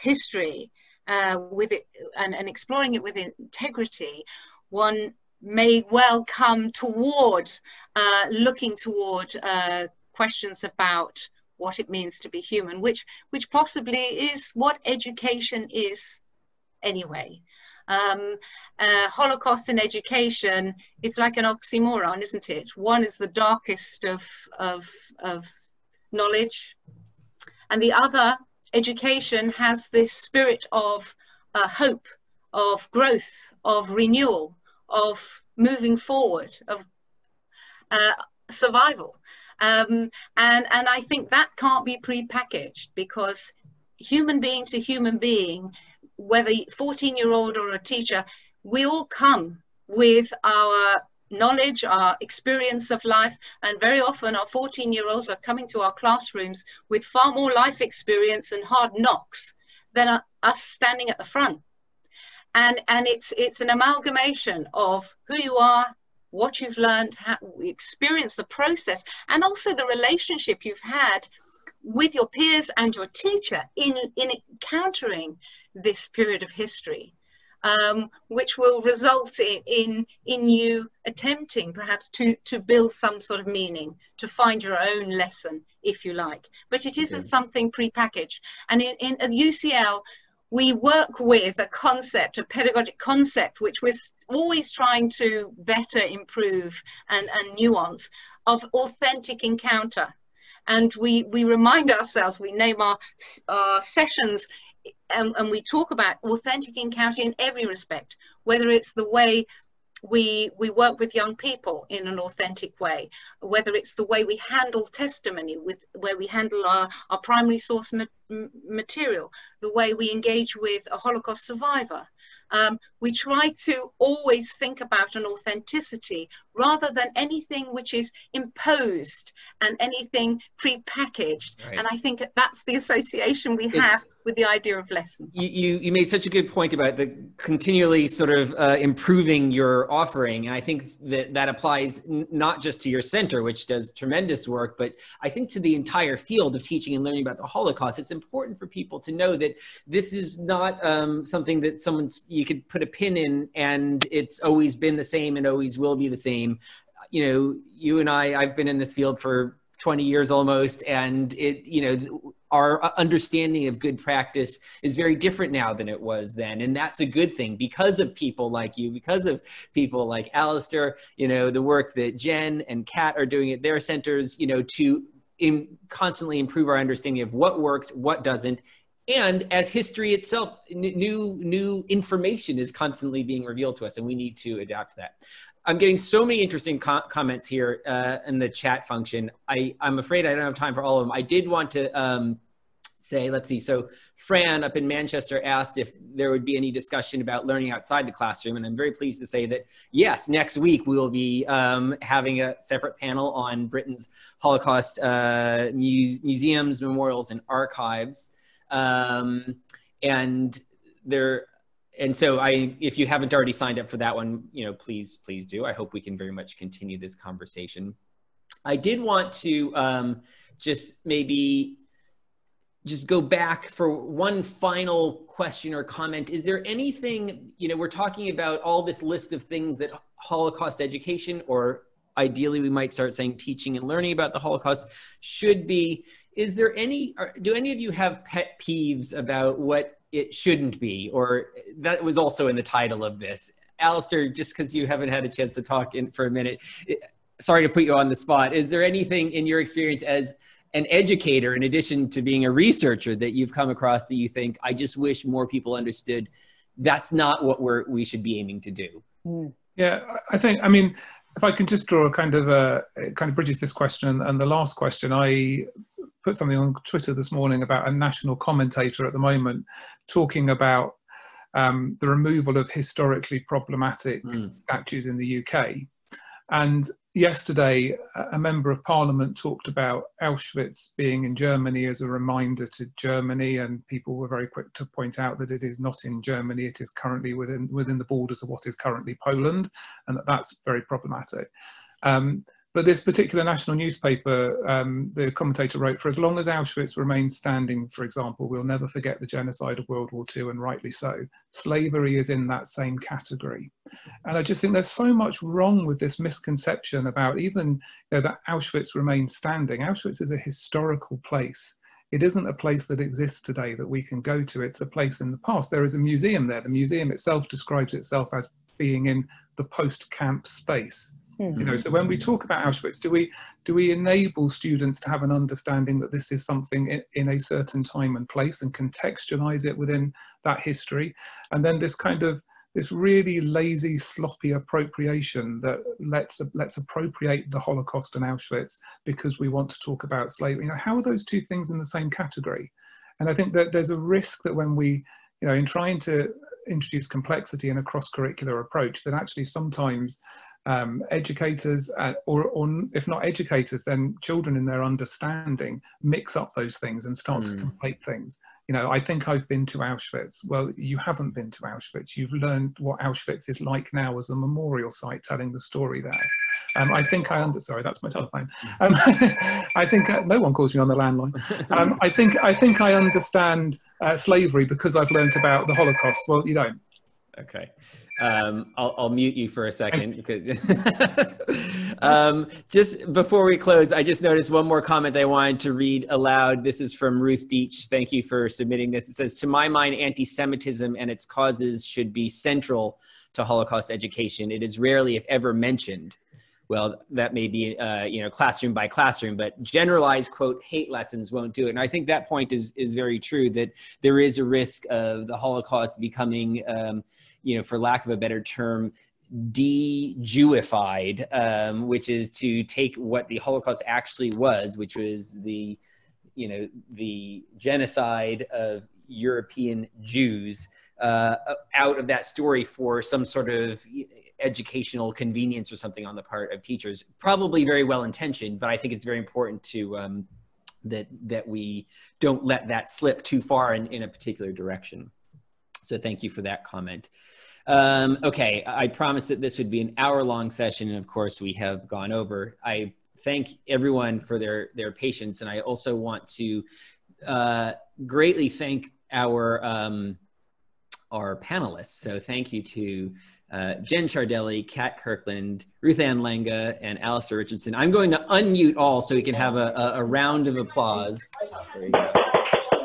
history uh, with it and, and exploring it with integrity, one may well come toward uh, looking toward uh, questions about what it means to be human, which which possibly is what education is anyway. Um, uh, Holocaust and education, it's like an oxymoron, isn't it? One is the darkest of, of, of knowledge, and the other education has this spirit of uh, hope, of growth, of renewal, of moving forward, of uh, survival. Um, and, and I think that can't be pre-packaged because human being to human being, whether 14 year old or a teacher, we all come with our knowledge, our experience of life, and very often our 14 year olds are coming to our classrooms with far more life experience and hard knocks than us standing at the front. And, and it's, it's an amalgamation of who you are, what you've learned, how experience the process, and also the relationship you've had with your peers and your teacher in, in encountering this period of history um, which will result in, in, in you attempting perhaps to, to build some sort of meaning, to find your own lesson, if you like. But it isn't something prepackaged. And in, in at UCL, we work with a concept, a pedagogic concept, which we're always trying to better improve and, and nuance of authentic encounter. And we, we remind ourselves, we name our, our sessions and, and we talk about authentic encounter in every respect, whether it's the way we we work with young people in an authentic way whether it's the way we handle testimony with where we handle our, our primary source ma material the way we engage with a holocaust survivor. Um, we try to always think about an authenticity rather than anything which is imposed and anything pre-packaged right. and i think that's the association we have with the idea of lesson. You, you, you, made such a good point about the continually sort of uh, improving your offering. And I think that that applies not just to your center, which does tremendous work, but I think to the entire field of teaching and learning about the Holocaust. It's important for people to know that this is not um, something that someone's, you could put a pin in and it's always been the same and always will be the same. You know, you and I, I've been in this field for 20 years almost and it you know our understanding of good practice is very different now than it was then and that's a good thing because of people like you because of people like Alasdair you know the work that Jen and Kat are doing at their centers you know to in, constantly improve our understanding of what works what doesn't and as history itself new new information is constantly being revealed to us and we need to adapt to that I'm getting so many interesting co comments here uh, in the chat function. I, I'm afraid I don't have time for all of them. I did want to um, say, let's see. So Fran up in Manchester asked if there would be any discussion about learning outside the classroom. And I'm very pleased to say that, yes, next week we will be um, having a separate panel on Britain's Holocaust uh, mu museums, memorials, and archives. Um, and there and so I, if you haven't already signed up for that one, you know, please, please do. I hope we can very much continue this conversation. I did want to um, just maybe just go back for one final question or comment. Is there anything, you know, we're talking about all this list of things that Holocaust education, or ideally we might start saying teaching and learning about the Holocaust should be. Is there any, do any of you have pet peeves about what it shouldn't be, or that was also in the title of this. Alasdair, just because you haven't had a chance to talk in for a minute, it, sorry to put you on the spot. Is there anything in your experience as an educator, in addition to being a researcher, that you've come across that you think, I just wish more people understood that's not what we're, we should be aiming to do? Hmm. Yeah, I think, I mean, if I can just draw a kind of a kind of bridges this question and the last question, I put something on Twitter this morning about a national commentator at the moment talking about um, the removal of historically problematic mm. statues in the UK. And yesterday, a member of parliament talked about Auschwitz being in Germany as a reminder to Germany, and people were very quick to point out that it is not in Germany, it is currently within, within the borders of what is currently Poland, and that that's very problematic. Um, but this particular national newspaper, um, the commentator wrote, for as long as Auschwitz remains standing, for example, we'll never forget the genocide of World War II, and rightly so. Slavery is in that same category. And I just think there's so much wrong with this misconception about even you know, that Auschwitz remains standing. Auschwitz is a historical place. It isn't a place that exists today that we can go to. It's a place in the past. There is a museum there. The museum itself describes itself as being in the post-camp space. Hmm. You know, so when we talk about Auschwitz, do we do we enable students to have an understanding that this is something in, in, a certain time and place and contextualize it within that history, and then this kind of this really lazy, sloppy appropriation that let's let's appropriate the Holocaust and Auschwitz because we want to talk about slavery. You know, how are those two things in the same category? And I think that there's a risk that when we, you know, in trying to introduce complexity in a cross-curricular approach, that actually sometimes um, educators, uh, or, or, if not educators, then children in their understanding mix up those things and start mm. to hmm. conflate things. You know, I think I've been to Auschwitz. Well, you haven't been to Auschwitz. You've learned what Auschwitz is like now as a memorial site telling the story there. Um, I think I under. Sorry, that's my telephone. Hmm. Um, I think uh, no one calls me on the landline. Um, I think I think I understand uh, slavery because I've learned about the Holocaust. Well, you don't. Okay. Um, I'll, I'll, mute you for a second because um, just before we close, I just noticed one more comment I wanted to read aloud. This is from Ruth Deach. Thank you for submitting this. It says, to my mind, anti-Semitism and its causes should be central to Holocaust education. It is rarely, if ever, mentioned. Well, that may be, uh, you know, classroom by classroom, but generalized quote hate lessons won't do it. And I think that point is is very true. That there is a risk of the Holocaust becoming um, you know, for lack of a better term, de-Jewified, um, which is to take what the Holocaust actually was, which was the, you know, the genocide of European Jews, uh, out of that story for some sort of educational convenience or something on the part of teachers. Probably very well intentioned, but I think it's very important to um, that that we don't let that slip too far in, in a particular direction. So thank you for that comment. Um, okay, I promised that this would be an hour long session, and of course we have gone over. I thank everyone for their, their patience, and I also want to uh, greatly thank our, um, our panelists. So thank you to uh, Jen Ciardelli, Kat Kirkland, Ruth-Anne Lenga, and Alasdair Richardson. I'm going to unmute all so we can have a, a, a round of applause.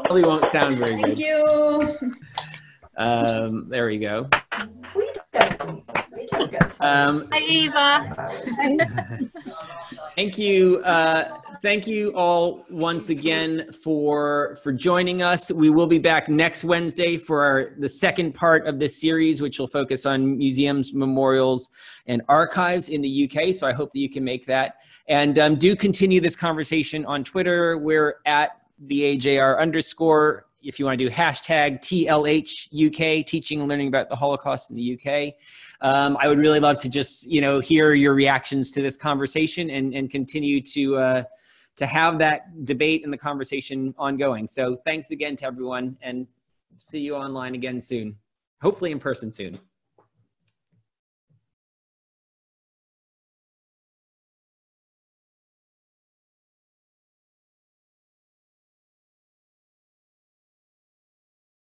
Probably won't sound very good. Thank you. Um, there we go. We don't, we don't get um, Hi, Eva. thank you. Uh, thank you all once again for for joining us. We will be back next Wednesday for our, the second part of this series, which will focus on museums, memorials, and archives in the UK. So I hope that you can make that. And um, do continue this conversation on Twitter. We're at the AJR underscore if you want to do hashtag TLH UK, teaching and learning about the Holocaust in the UK. Um, I would really love to just, you know, hear your reactions to this conversation and, and continue to, uh, to have that debate and the conversation ongoing. So thanks again to everyone and see you online again soon, hopefully in person soon.